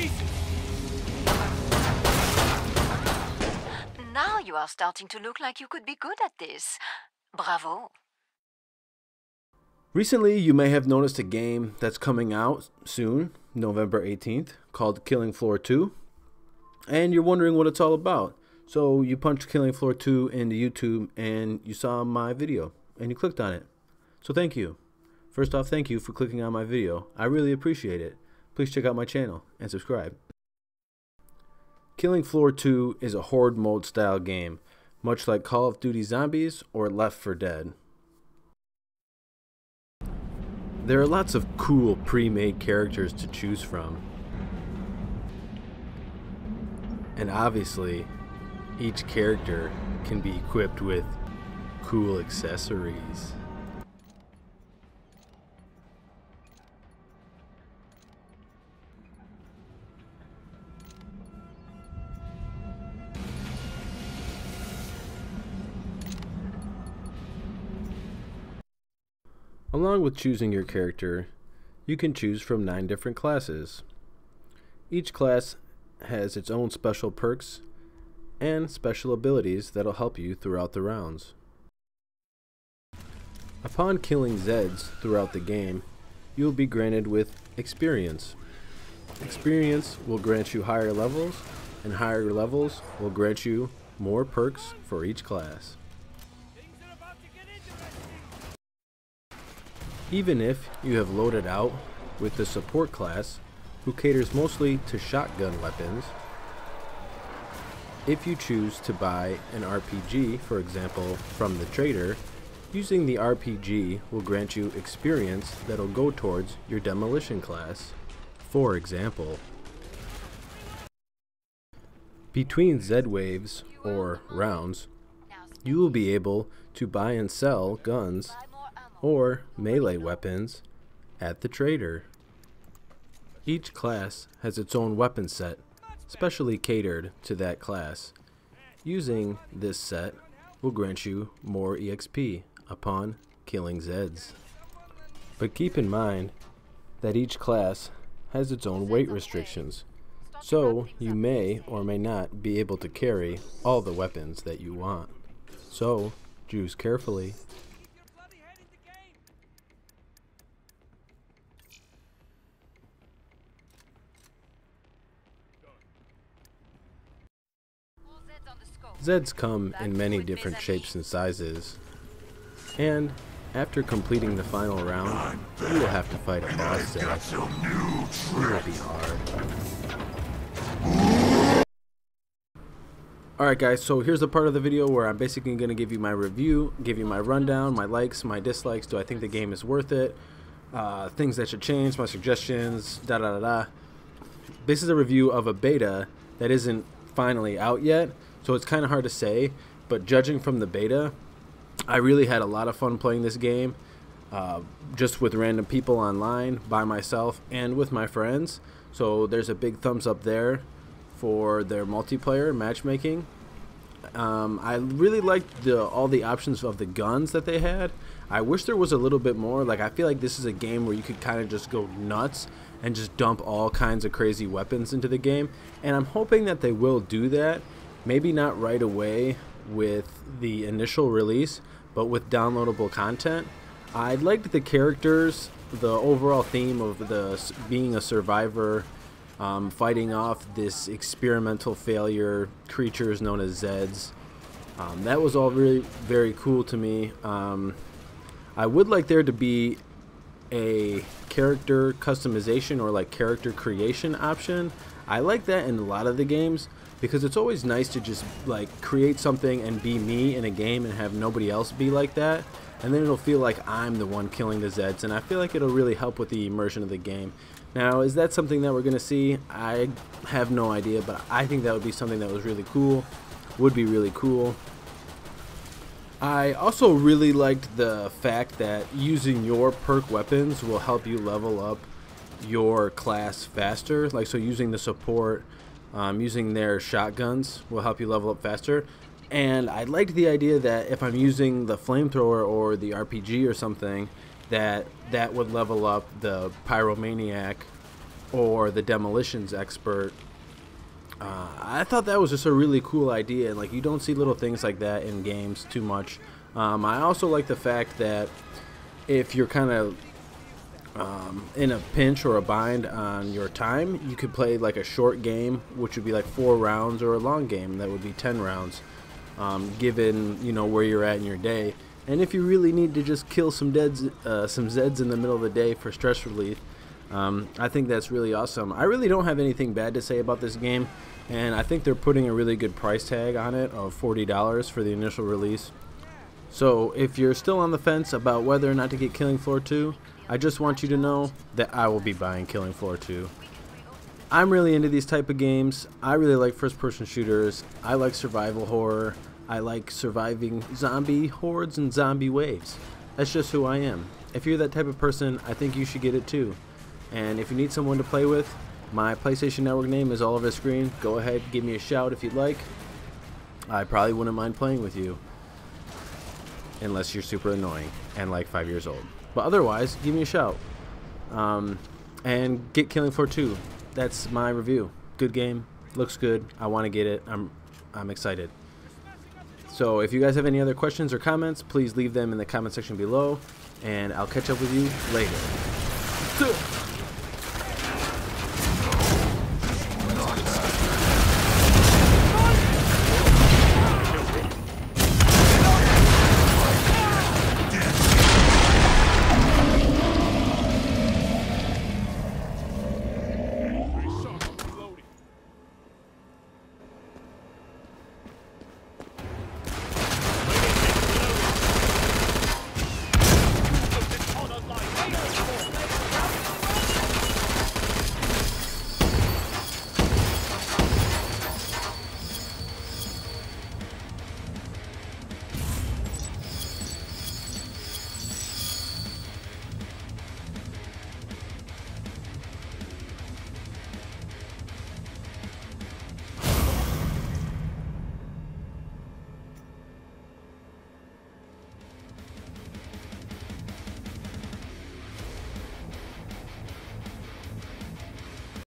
pieces! Now you are starting to look like you could be good at this. Bravo. Recently, you may have noticed a game that's coming out soon, November 18th, called Killing Floor 2. And you're wondering what it's all about. So you punched Killing Floor 2 into YouTube and you saw my video and you clicked on it. So thank you. First off, thank you for clicking on my video. I really appreciate it. Please check out my channel and subscribe. Killing Floor 2 is a horde mode style game, much like Call of Duty Zombies or Left 4 Dead. There are lots of cool pre-made characters to choose from. And obviously, each character can be equipped with cool accessories. Along with choosing your character, you can choose from 9 different classes. Each class has its own special perks and special abilities that'll help you throughout the rounds. Upon killing Zeds throughout the game, you will be granted with experience. Experience will grant you higher levels, and higher levels will grant you more perks for each class. Even if you have loaded out with the support class, who caters mostly to shotgun weapons, if you choose to buy an RPG, for example, from the trader, using the RPG will grant you experience that'll go towards your demolition class. For example, between Z waves, or rounds, you will be able to buy and sell guns or melee weapons at the trader. Each class has its own weapon set, specially catered to that class. Using this set will grant you more EXP upon killing Zeds. But keep in mind that each class has its own weight restrictions, so you may or may not be able to carry all the weapons that you want. So, choose carefully Zeds come in many different shapes and sizes, and after completing the final round, you will have to fight a boss Zed. It will be hard. Alright guys, so here's the part of the video where I'm basically going to give you my review, give you my rundown, my likes, my dislikes, do I think the game is worth it, uh, things that should change, my suggestions, da da da da. This is a review of a beta that isn't finally out yet, so it's kind of hard to say, but judging from the beta, I really had a lot of fun playing this game, uh, just with random people online, by myself, and with my friends. So there's a big thumbs up there for their multiplayer matchmaking. Um, I really liked the all the options of the guns that they had. I wish there was a little bit more. Like I feel like this is a game where you could kind of just go nuts and just dump all kinds of crazy weapons into the game. And I'm hoping that they will do that maybe not right away with the initial release, but with downloadable content. I liked the characters, the overall theme of the being a survivor, um, fighting off this experimental failure creatures known as Zeds. Um, that was all really very cool to me. Um, I would like there to be a character customization or like character creation option. I like that in a lot of the games because it's always nice to just like create something and be me in a game and have nobody else be like that and then it'll feel like I'm the one killing the Zeds and I feel like it'll really help with the immersion of the game. Now is that something that we're gonna see? I have no idea but I think that would be something that was really cool would be really cool. I also really liked the fact that using your perk weapons will help you level up your class faster like so using the support um, using their shotguns will help you level up faster. And I liked the idea that if I'm using the flamethrower or the RPG or something, that that would level up the pyromaniac or the demolitions expert. Uh, I thought that was just a really cool idea. Like you don't see little things like that in games too much. Um, I also like the fact that if you're kind of um, in a pinch or a bind on your time, you could play like a short game, which would be like four rounds, or a long game that would be ten rounds, um, given you know where you're at in your day. And if you really need to just kill some deads, uh, some Zeds in the middle of the day for stress relief, um, I think that's really awesome. I really don't have anything bad to say about this game, and I think they're putting a really good price tag on it of $40 for the initial release. So if you're still on the fence about whether or not to get Killing Floor 2, I just want you to know that I will be buying Killing Floor 2. I'm really into these type of games. I really like first person shooters. I like survival horror. I like surviving zombie hordes and zombie waves. That's just who I am. If you're that type of person, I think you should get it too. And if you need someone to play with, my PlayStation Network name is all over the screen. Go ahead, give me a shout if you'd like. I probably wouldn't mind playing with you. Unless you're super annoying and like five years old. But otherwise, give me a shout. Um, and get Killing Floor 2. That's my review. Good game. Looks good. I want to get it. I'm, I'm excited. So if you guys have any other questions or comments, please leave them in the comment section below, and I'll catch up with you later.